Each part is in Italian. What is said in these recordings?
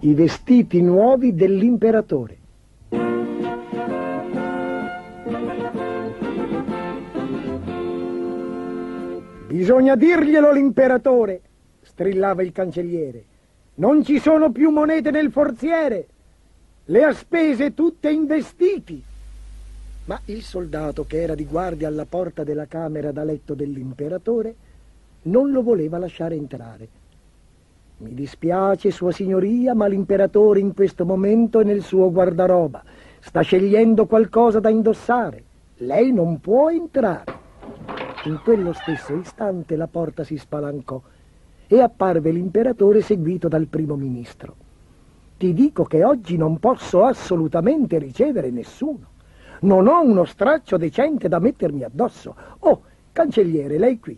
i vestiti nuovi dell'imperatore. Bisogna dirglielo l'imperatore, strillava il cancelliere. Non ci sono più monete nel forziere. Le ha spese tutte in vestiti. Ma il soldato che era di guardia alla porta della camera da letto dell'imperatore non lo voleva lasciare entrare. Mi dispiace, Sua Signoria, ma l'imperatore in questo momento è nel suo guardaroba. Sta scegliendo qualcosa da indossare. Lei non può entrare. In quello stesso istante la porta si spalancò e apparve l'imperatore seguito dal primo ministro. Ti dico che oggi non posso assolutamente ricevere nessuno. Non ho uno straccio decente da mettermi addosso. Oh, cancelliere, lei qui.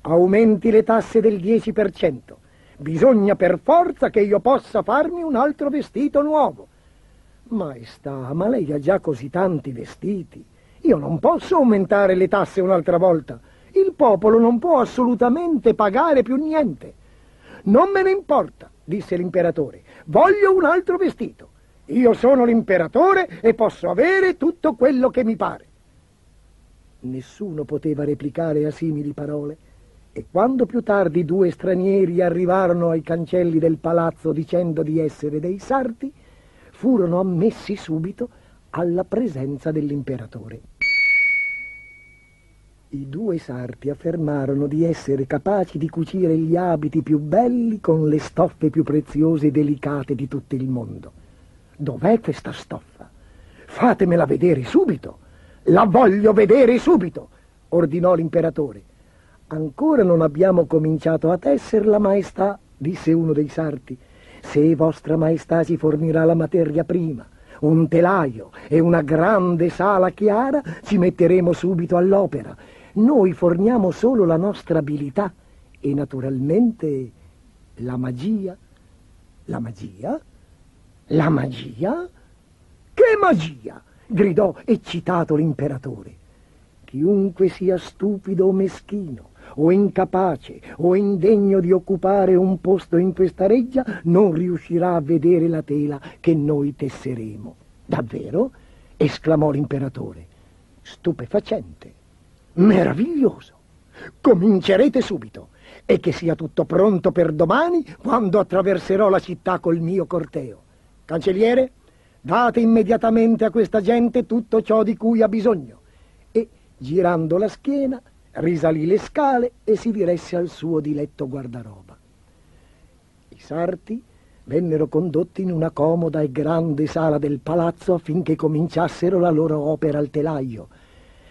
Aumenti le tasse del 10%. Bisogna per forza che io possa farmi un altro vestito nuovo. Maestà, ma lei ha già così tanti vestiti. Io non posso aumentare le tasse un'altra volta. Il popolo non può assolutamente pagare più niente. Non me ne importa, disse l'imperatore. Voglio un altro vestito. Io sono l'imperatore e posso avere tutto quello che mi pare. Nessuno poteva replicare a simili parole e quando più tardi due stranieri arrivarono ai cancelli del palazzo dicendo di essere dei sarti, furono ammessi subito alla presenza dell'imperatore. I due sarti affermarono di essere capaci di cucire gli abiti più belli con le stoffe più preziose e delicate di tutto il mondo. Dov'è questa stoffa? Fatemela vedere subito. La voglio vedere subito, ordinò l'imperatore. Ancora non abbiamo cominciato a tesserla, maestà, disse uno dei sarti. Se vostra maestà ci fornirà la materia prima, un telaio e una grande sala chiara, ci metteremo subito all'opera. Noi forniamo solo la nostra abilità e naturalmente la magia. La magia? La magia? Che magia? gridò eccitato l'imperatore. Chiunque sia stupido o meschino, o incapace o indegno di occupare un posto in questa reggia non riuscirà a vedere la tela che noi tesseremo. Davvero? esclamò l'imperatore. Stupefacente. Meraviglioso. Comincerete subito e che sia tutto pronto per domani quando attraverserò la città col mio corteo. Cancelliere, date immediatamente a questa gente tutto ciò di cui ha bisogno. E, girando la schiena, risalì le scale e si diresse al suo diletto guardaroba. I sarti vennero condotti in una comoda e grande sala del palazzo affinché cominciassero la loro opera al telaio,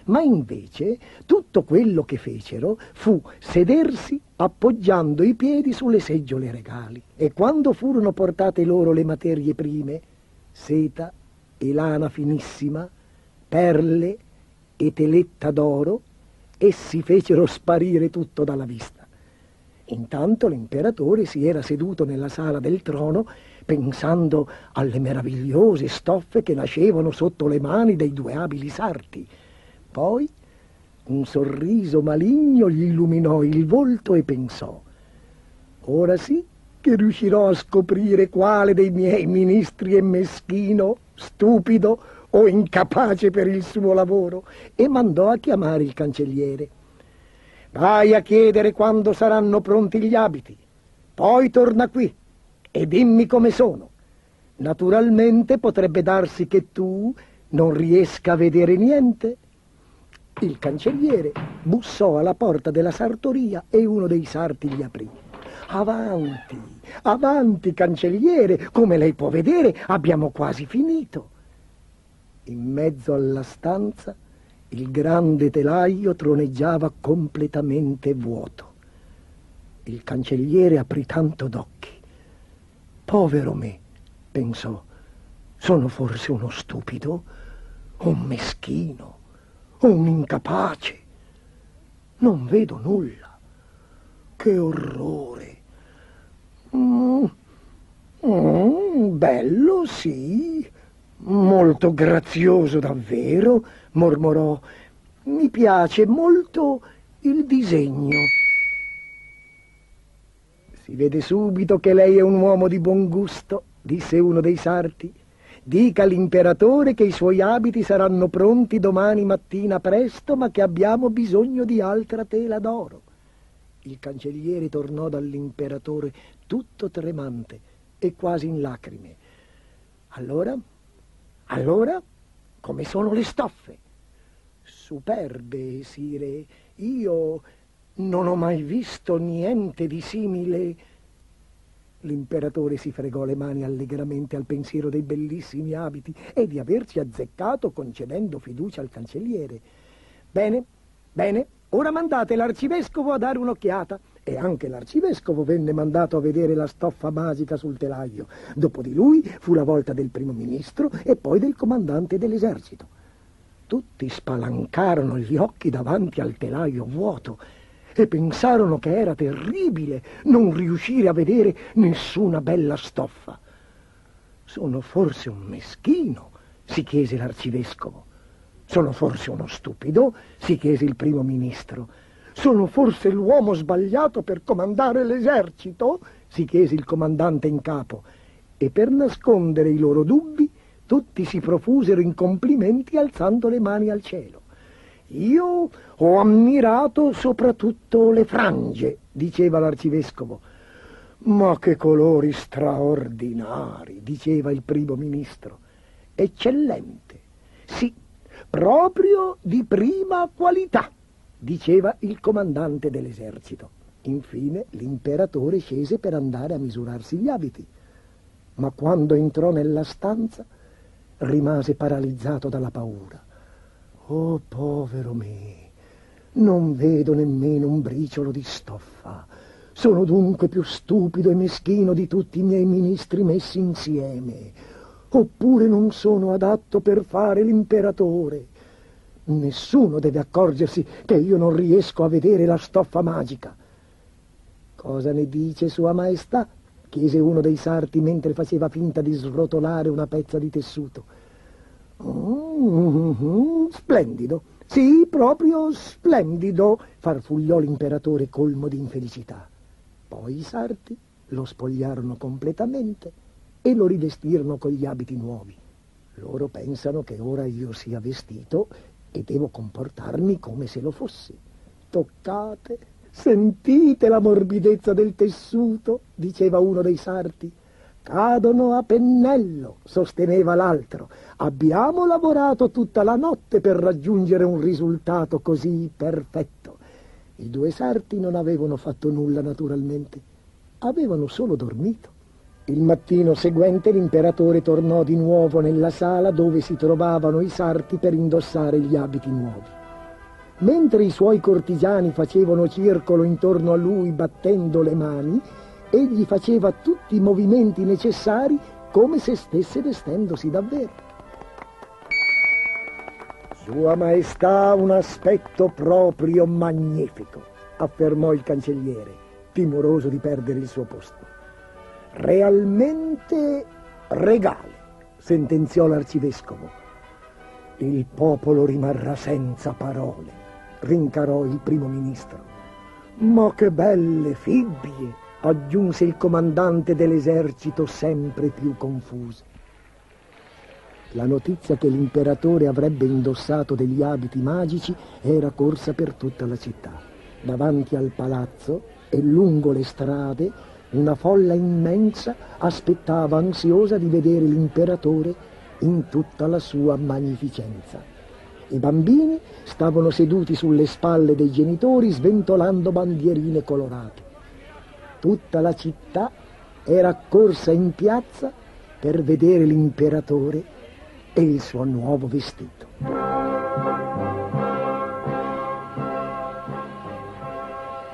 ma invece tutto quello che fecero fu sedersi appoggiando i piedi sulle seggiole regali e quando furono portate loro le materie prime, seta e lana finissima, perle e teletta d'oro, essi fecero sparire tutto dalla vista. Intanto l'imperatore si era seduto nella sala del trono pensando alle meravigliose stoffe che nascevano sotto le mani dei due abili sarti. Poi un sorriso maligno gli illuminò il volto e pensò Ora sì che riuscirò a scoprire quale dei miei ministri è meschino, stupido o incapace per il suo lavoro e mandò a chiamare il cancelliere. Vai a chiedere quando saranno pronti gli abiti, poi torna qui e dimmi come sono. Naturalmente potrebbe darsi che tu non riesca a vedere niente. Il cancelliere bussò alla porta della sartoria e uno dei sarti gli aprì. Avanti, avanti, cancelliere, come lei può vedere abbiamo quasi finito. In mezzo alla stanza il grande telaio troneggiava completamente vuoto. Il cancelliere aprì tanto d'occhi. Povero me, pensò, sono forse uno stupido, un meschino, un incapace. Non vedo nulla. Che orrore. Mm, mm, bello, sì, Molto grazioso davvero, mormorò. Mi piace molto il disegno. Si vede subito che lei è un uomo di buon gusto, disse uno dei sarti, dica all'imperatore che i suoi abiti saranno pronti domani mattina presto, ma che abbiamo bisogno di altra tela d'oro. Il cancelliere tornò dall'imperatore tutto tremante e quasi in lacrime. Allora? Allora? Come sono le stoffe? Superbe, sire. Io non ho mai visto niente di simile. L'imperatore si fregò le mani allegramente al pensiero dei bellissimi abiti e di averci azzeccato concedendo fiducia al cancelliere. Bene, bene, ora mandate l'arcivescovo a dare un'occhiata. E anche l'arcivescovo venne mandato a vedere la stoffa magica sul telaio. Dopo di lui fu la volta del primo ministro e poi del comandante dell'esercito. Tutti spalancarono gli occhi davanti al telaio vuoto e pensarono che era terribile non riuscire a vedere nessuna bella stoffa. Sono forse un meschino? si chiese l'arcivescovo. Sono forse uno stupido? si chiese il primo ministro. Sono forse l'uomo sbagliato per comandare l'esercito? si chiese il comandante in capo. E per nascondere i loro dubbi tutti si profusero in complimenti alzando le mani al cielo. Io ho ammirato soprattutto le frange, diceva l'arcivescovo. Ma che colori straordinari, diceva il primo ministro. Eccellente. Sì, proprio di prima qualità, diceva il comandante dell'esercito. Infine l'imperatore scese per andare a misurarsi gli abiti. Ma quando entrò nella stanza rimase paralizzato dalla paura. Oh, povero me, non vedo nemmeno un briciolo di stoffa. Sono dunque più stupido e meschino di tutti i miei ministri messi insieme. Oppure non sono adatto per fare l'imperatore. Nessuno deve accorgersi che io non riesco a vedere la stoffa magica. Cosa ne dice Sua Maestà? chiese uno dei sarti mentre faceva finta di srotolare una pezza di tessuto. Oh, splendido, sì, proprio splendido, farfugliò l'imperatore colmo di infelicità. Poi i sarti lo spogliarono completamente e lo rivestirono con gli abiti nuovi. Loro pensano che ora io sia vestito e devo comportarmi come se lo fossi. Toccate, Sentite la morbidezza del tessuto, diceva uno dei sarti. Cadono a pennello, sosteneva l'altro. Abbiamo lavorato tutta la notte per raggiungere un risultato così perfetto. I due sarti non avevano fatto nulla naturalmente, avevano solo dormito. Il mattino seguente l'imperatore tornò di nuovo nella sala dove si trovavano i sarti per indossare gli abiti nuovi. Mentre i suoi cortigiani facevano circolo intorno a lui battendo le mani, egli faceva tutti i movimenti necessari come se stesse vestendosi davvero. Sua Maestà ha un aspetto proprio magnifico, affermò il cancelliere, timoroso di perdere il suo posto. Realmente regale, sentenziò l'arcivescovo. Il popolo rimarrà senza parole rincarò il primo ministro. Ma che belle fibbie, aggiunse il comandante dell'esercito sempre più confuso. La notizia che l'imperatore avrebbe indossato degli abiti magici era corsa per tutta la città. Davanti al palazzo e lungo le strade una folla immensa aspettava ansiosa di vedere l'imperatore in tutta la sua magnificenza. I bambini stavano seduti sulle spalle dei genitori sventolando bandierine colorate. Tutta la città era accorsa in piazza per vedere l'imperatore e il suo nuovo vestito.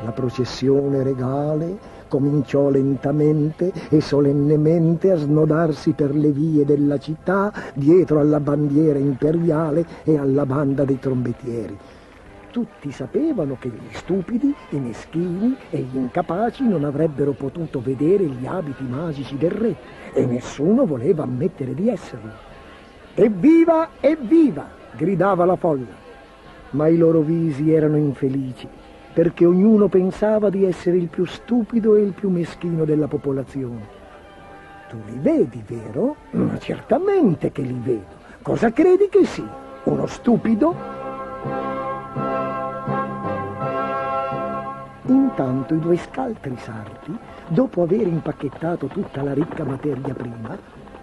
La processione regale cominciò lentamente e solennemente a snodarsi per le vie della città dietro alla bandiera imperiale e alla banda dei trombettieri. Tutti sapevano che gli stupidi, i meschini e gli incapaci non avrebbero potuto vedere gli abiti magici del re e nessuno voleva ammettere di esserlo. Evviva, evviva! gridava la folla, ma i loro visi erano infelici perché ognuno pensava di essere il più stupido e il più meschino della popolazione. Tu li vedi, vero? Ma certamente che li vedo. Cosa credi che sia? Uno stupido? Intanto i due scaltri sarti, dopo aver impacchettato tutta la ricca materia prima,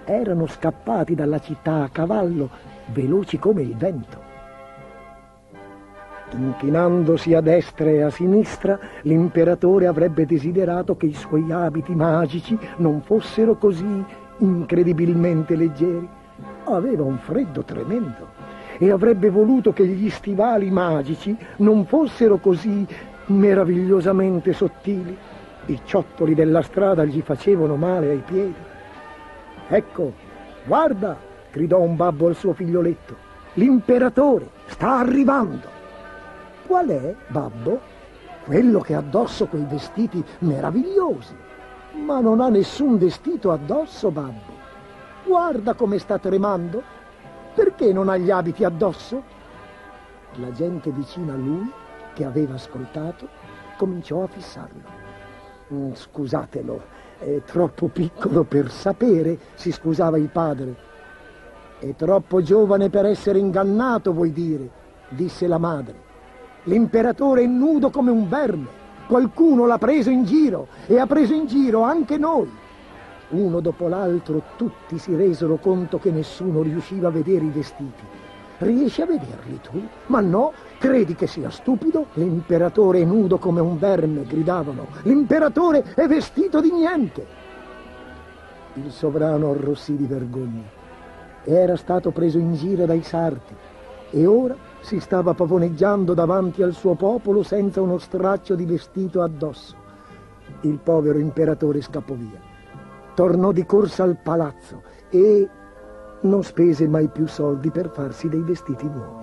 erano scappati dalla città a cavallo, veloci come il vento. Inchinandosi a destra e a sinistra, l'imperatore avrebbe desiderato che i suoi abiti magici non fossero così incredibilmente leggeri. Aveva un freddo tremendo e avrebbe voluto che gli stivali magici non fossero così meravigliosamente sottili. I ciottoli della strada gli facevano male ai piedi. Ecco, guarda, gridò un babbo al suo figlioletto, l'imperatore sta arrivando. Qual è, babbo? Quello che ha addosso quei vestiti meravigliosi. Ma non ha nessun vestito addosso, babbo. Guarda come sta tremando. Perché non ha gli abiti addosso? La gente vicino a lui, che aveva ascoltato, cominciò a fissarlo. Mm, scusatelo, è troppo piccolo per sapere, si scusava il padre. È troppo giovane per essere ingannato, vuoi dire, disse la madre. L'imperatore è nudo come un verme. Qualcuno l'ha preso in giro e ha preso in giro anche noi. Uno dopo l'altro tutti si resero conto che nessuno riusciva a vedere i vestiti. Riesci a vederli tu? Ma no, credi che sia stupido? L'imperatore è nudo come un verme, gridavano. L'imperatore è vestito di niente. Il sovrano arrossì di vergogna. Era stato preso in giro dai sarti e ora si stava pavoneggiando davanti al suo popolo senza uno straccio di vestito addosso. Il povero imperatore scappò via. Tornò di corsa al palazzo e non spese mai più soldi per farsi dei vestiti nuovi.